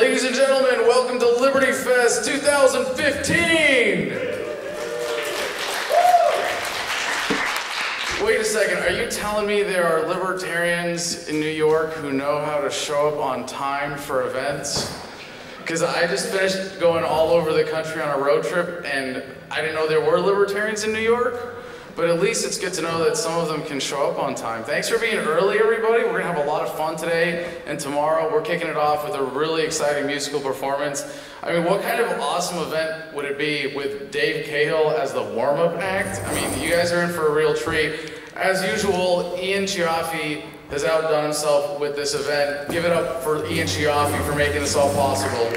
Ladies and gentlemen, welcome to Liberty Fest 2015! Wait a second, are you telling me there are libertarians in New York who know how to show up on time for events? Because I just finished going all over the country on a road trip and I didn't know there were libertarians in New York. But at least it's good to know that some of them can show up on time. Thanks for being early, everybody. We're gonna have a lot of fun today and tomorrow. We're kicking it off with a really exciting musical performance. I mean, what kind of awesome event would it be with Dave Cahill as the warm-up act? I mean, you guys are in for a real treat. As usual, Ian Chiaffi has outdone himself with this event. Give it up for Ian Chiaffi for making this all possible.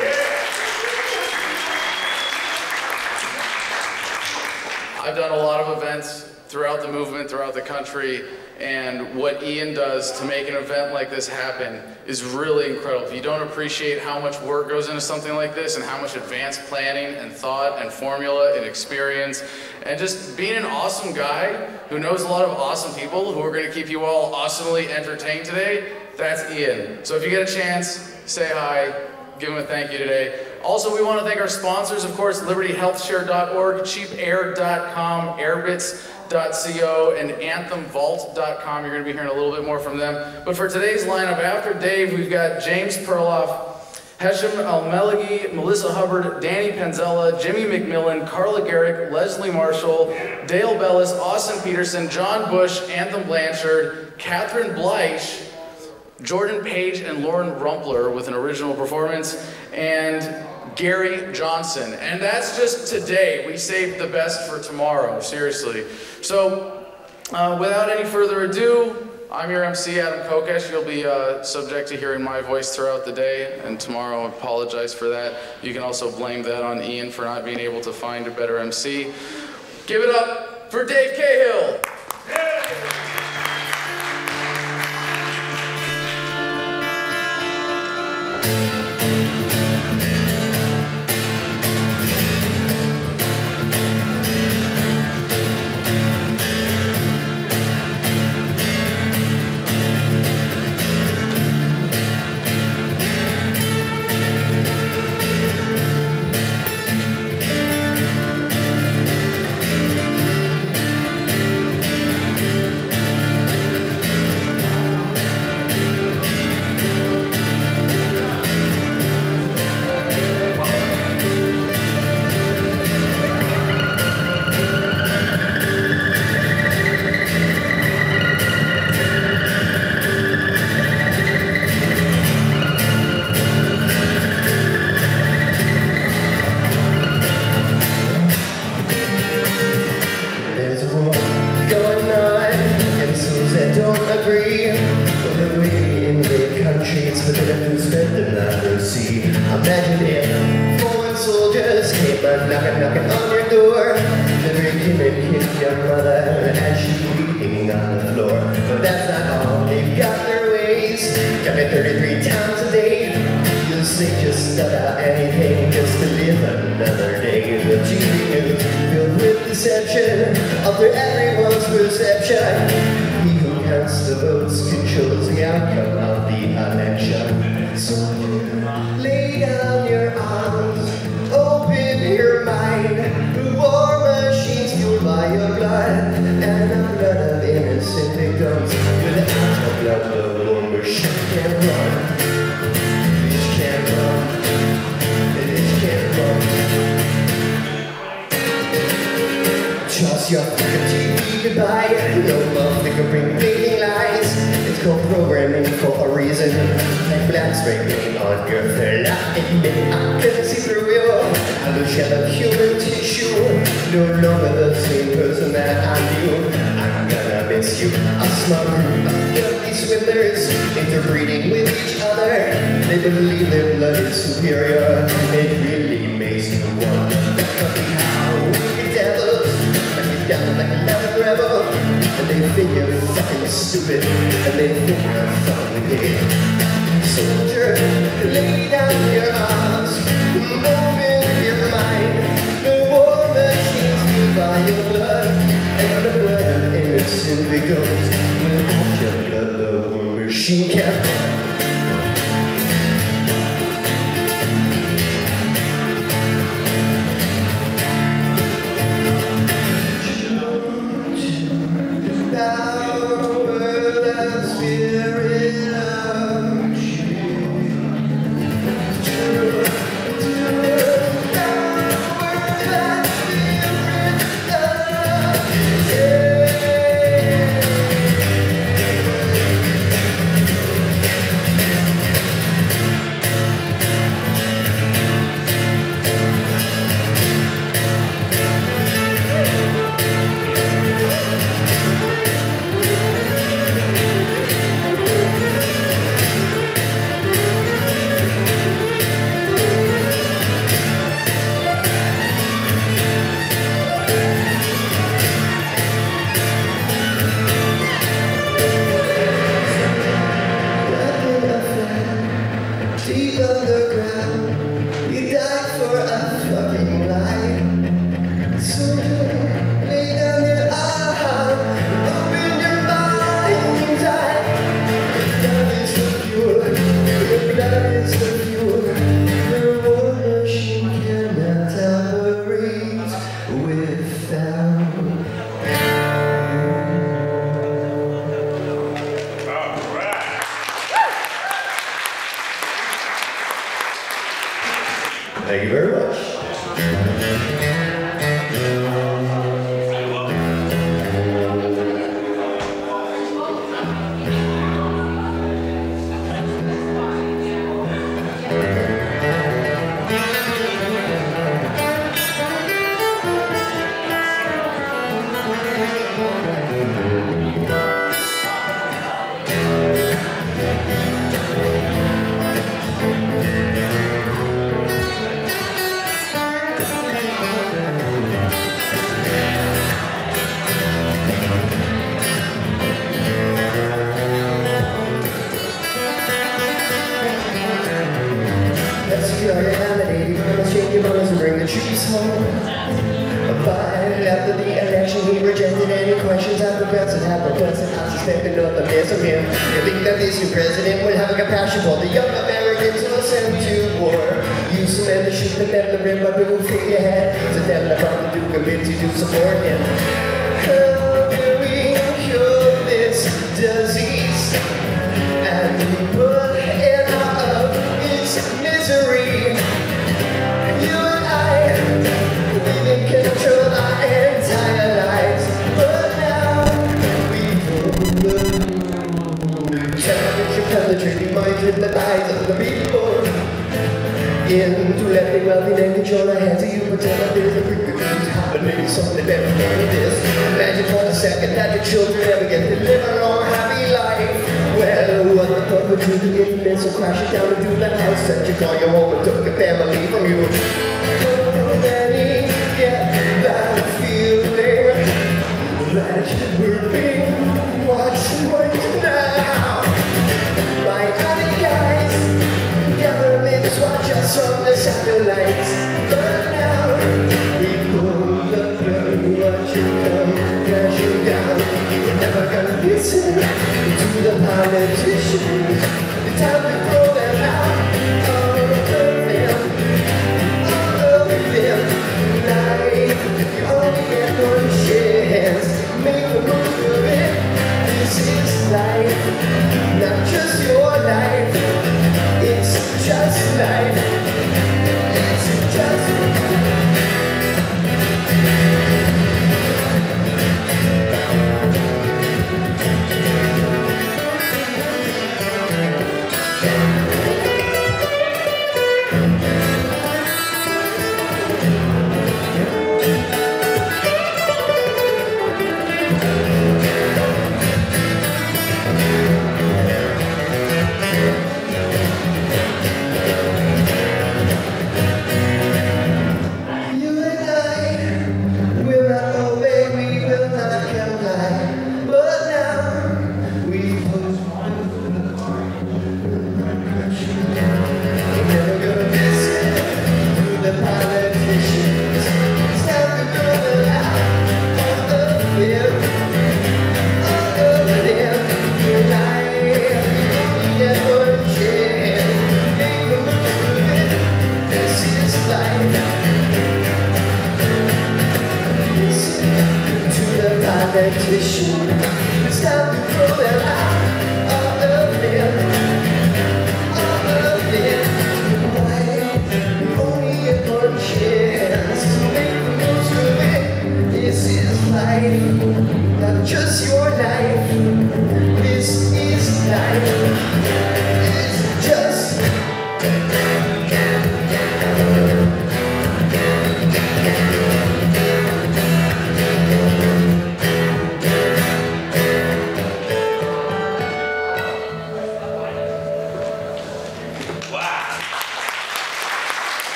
I've done a lot of events throughout the movement, throughout the country, and what Ian does to make an event like this happen is really incredible. If you don't appreciate how much work goes into something like this and how much advanced planning and thought and formula and experience and just being an awesome guy who knows a lot of awesome people who are going to keep you all awesomely entertained today, that's Ian. So if you get a chance, say hi, give him a thank you today. Also, we want to thank our sponsors, of course, libertyhealthshare.org, cheapair.com, airbits.co, and AnthemVault.com. You're going to be hearing a little bit more from them. But for today's lineup, after Dave, we've got James Perloff, Hesham El-Meligy, Melissa Hubbard, Danny Panzella, Jimmy McMillan, Carla Garrick, Leslie Marshall, Dale Bellis, Austin Petersen, John Bush, Anthem Blanchard, Catherine Bleich, Jordan Page and Lauren Rumpler with an original performance, and Gary Johnson. And that's just today. We saved the best for tomorrow, seriously. So, uh, without any further ado, I'm your MC, Adam Kokesh. You'll be uh, subject to hearing my voice throughout the day, and tomorrow I apologize for that. You can also blame that on Ian for not being able to find a better MC. Give it up for Dave Cahill. There's knocking, knocking on your door. They came and hit your mother as she's bleeding on the floor. But that's not all, they've got their ways. Me 33 times a day. You'll say just about anything just to live another day. The TV news filled with deception after everyone's perception. He who counts the votes controls the outcome of the election. So Trust your TV goodbye. No love that can bring lies. It's called programming for a reason. Like black spray on your fella. I can see through you. I lose shell of human tissue. No longer the same person that I knew. You. A of dirty swindlers interbreeding with each other. They believe their blood is superior. It really makes me wonder. How wicked devils down like a loud rebel And they think you're fucking stupid And they think you're fucking dead Soldier, lay down your arms Open your mind The war machines by your blood of innocent victims Without your blood, the war machine can't rejected any questions after guts and had no guts, and I suspected nothing less of him. You think that this new president will have a compassion for the young Americans who are sent to war? Use some men to shoot them down the river, do figurehead. So tell the Duke of Vinci to support him. How do we cure this disease? And we put with the eyes of the people. In to let the wealthy then control our hands, you pretend that there's a news happening, something better than this. Imagine for a second that the children ever get to live a long, happy life. Well, what the fuck would you do if you miss crashing down into the house that you call your home and took your family from you? Oh, Daddy, get that feeling that we're from the satellites. But now we pull the plug, you come. You're never gonna to the politicians.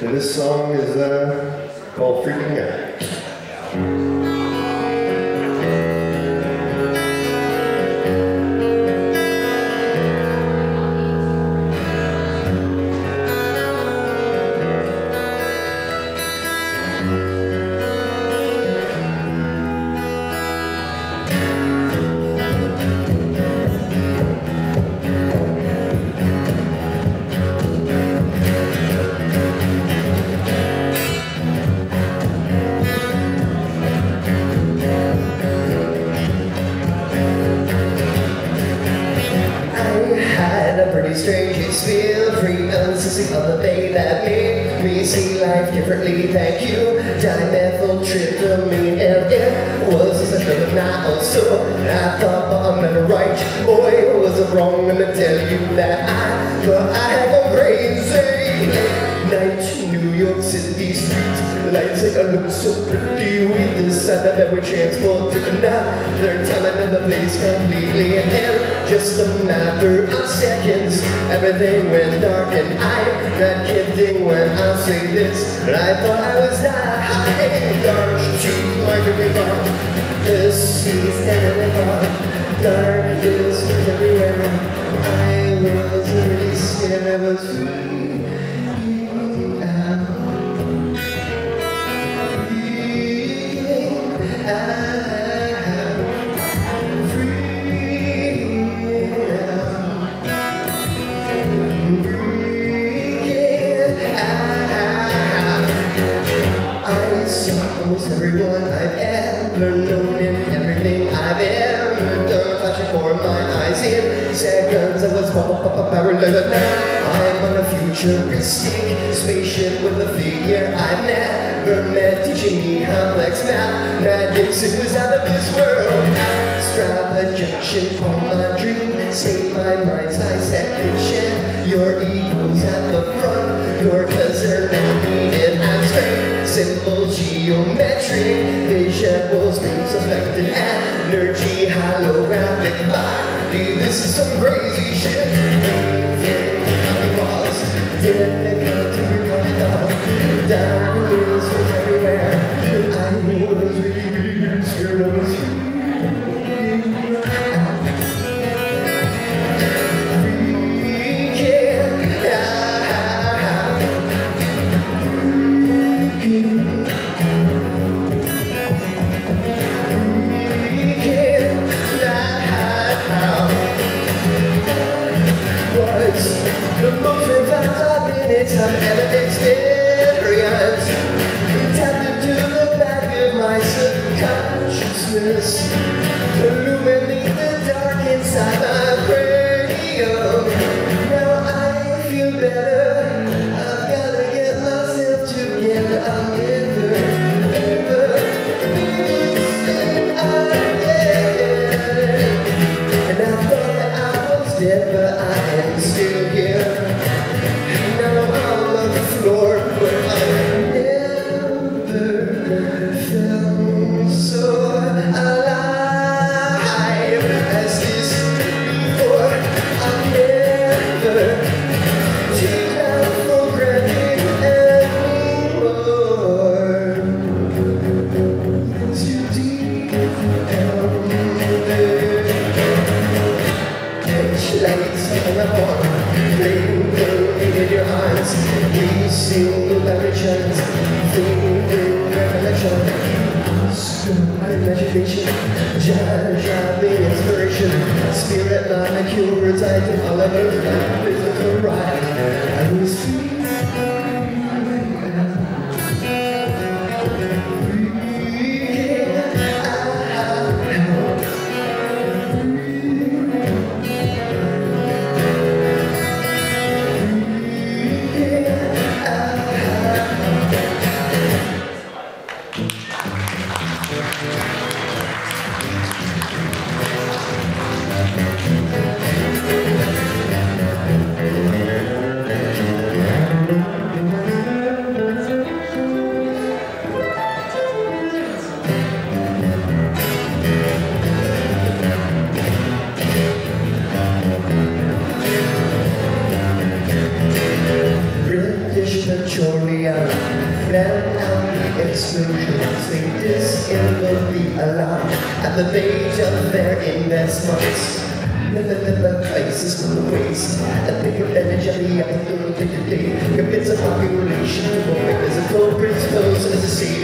This song is uh, called Freaking Out. Lights like I look so pretty We decided that we transport to They're telling time the place completely And in just a matter of seconds. Everything went dark and I'm not kidding when I say this. I thought I was dying Dark streets like a river The seas and the Darkness was everywhere. I was really scared. I was everyone I've ever known and everything I've ever done flashing for my eyes in seconds. I was parallel. I'm on a futuristic spaceship with a figure I've never met, teaching me complex mathematics. It was out of this world. Extravagantion for my dream. State my mind's dissection. Your ego's at the front. Your cousin and abstract. Simple geometric Visuals, things affected energy. Holographic body. This is some crazy shit.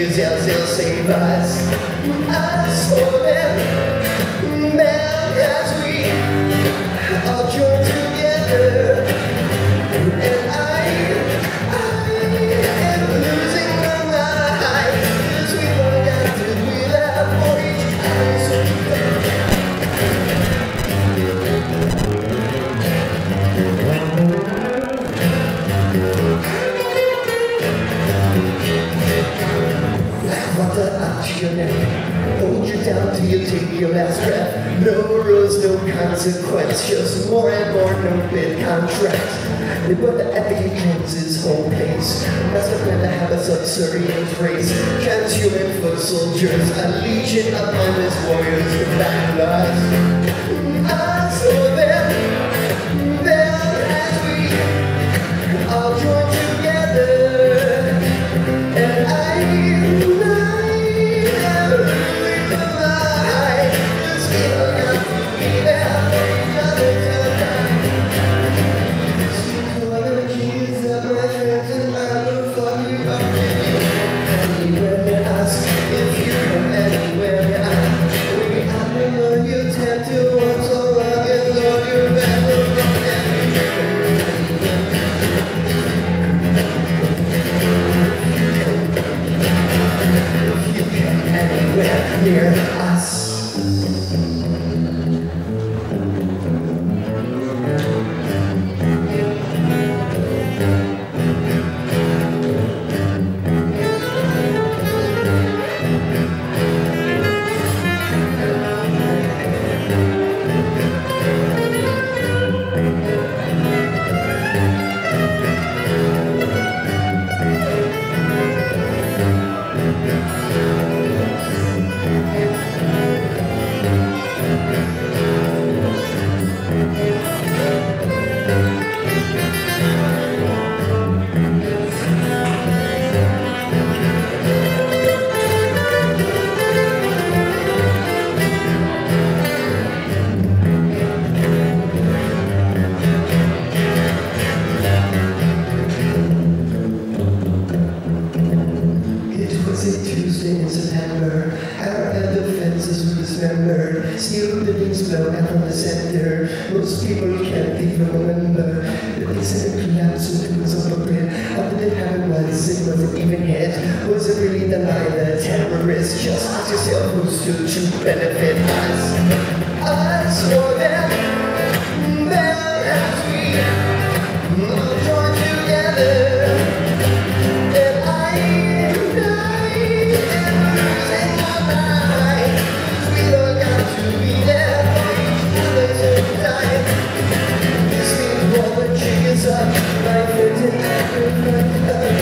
quiser, eu sei, mas. Ah, sou. Serene race can you foot soldiers A legion of mindless warriors with black Life is in everything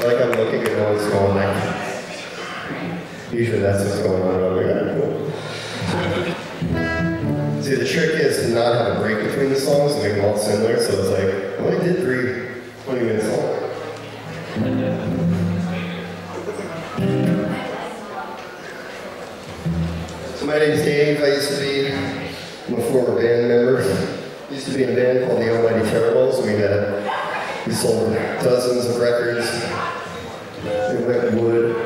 I like I'm looking at one's going like. Usually that's what's going on over. Cool. See, the trick is to not have a break between the songs and make them all similar. So it's like, well, I did three 20 minutes long. So my name's Dave. I used to be, I'm a former band member. Used to be in a band called the Almighty Terribles. We had, we sold dozens of records. We went wood.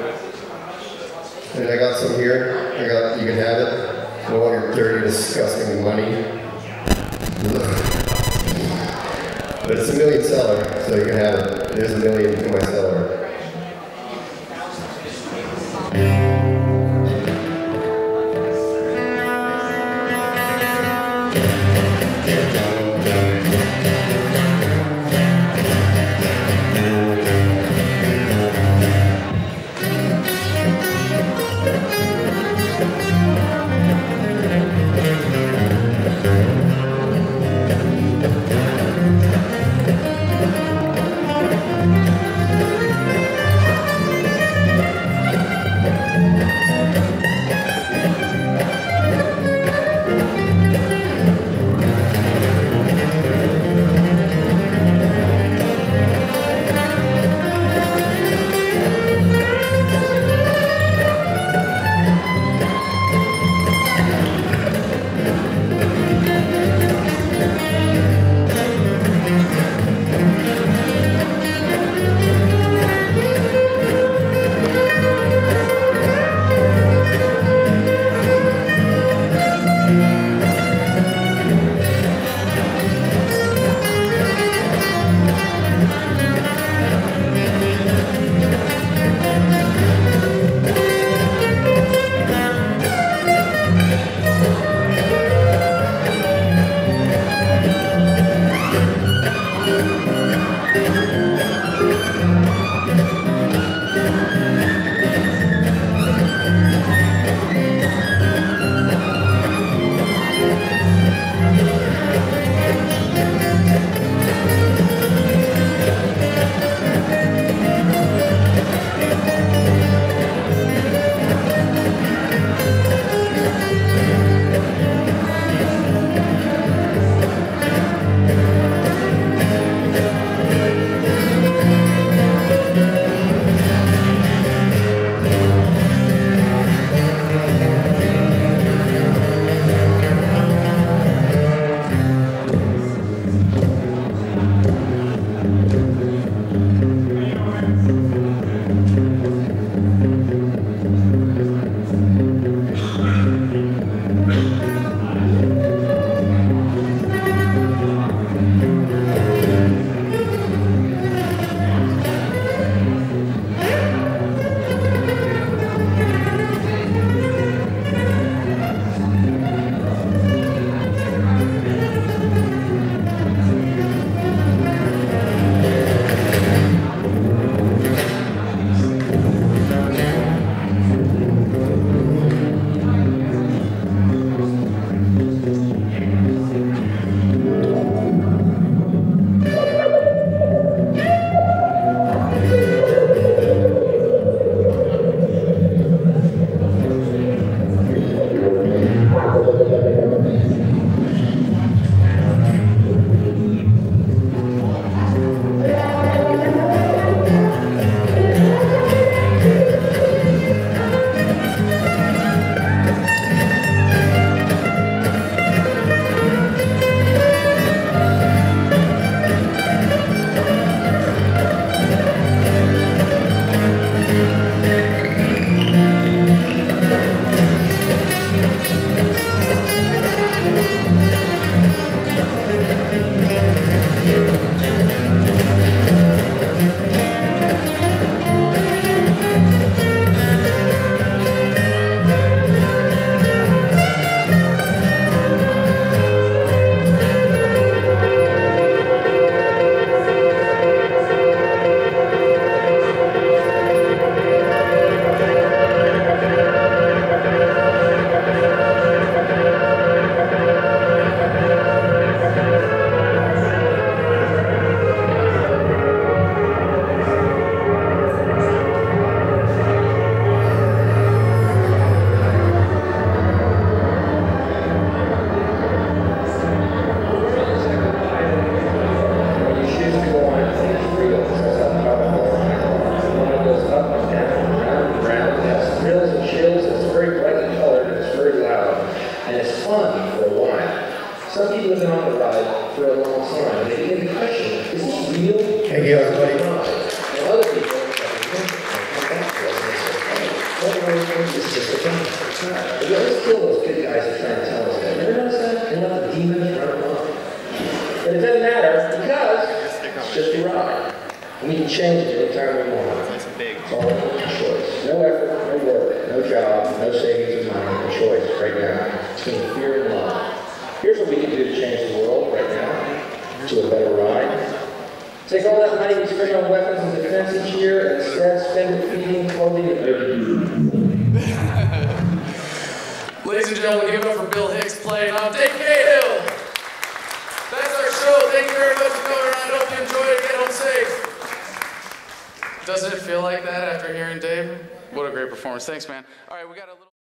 And I got some here. I got, you can have it. No longer dirty, disgusting money. But it's a million seller, so you can have it. There's a million in my cellar. For a while. Some people have been on the ride for a long time, and they begin to question, is this real? Thank you, everybody. And other people, like, come back to us and they say, hey, what are we This is just a not. We always kill those good guys that try tell us that. Never notice that? They're not the demons running. But it doesn't matter because it's just a we can change it anytime we want. It's all a choice. No effort, no work, no job, no savings of money, a choice right now between fear and love. Here's what we can do to change the world right now to a better ride. Take all that money we spend on weapons and defense each year and instead spend it feeding, clothing, and everything. Ladies and gentlemen, give it up for Bill Hicks playing on Dave Cahill. That's our show. Thank you very much for coming around. I hope you enjoyed it. Get home safe. Dave? What a great performance. Thanks, man.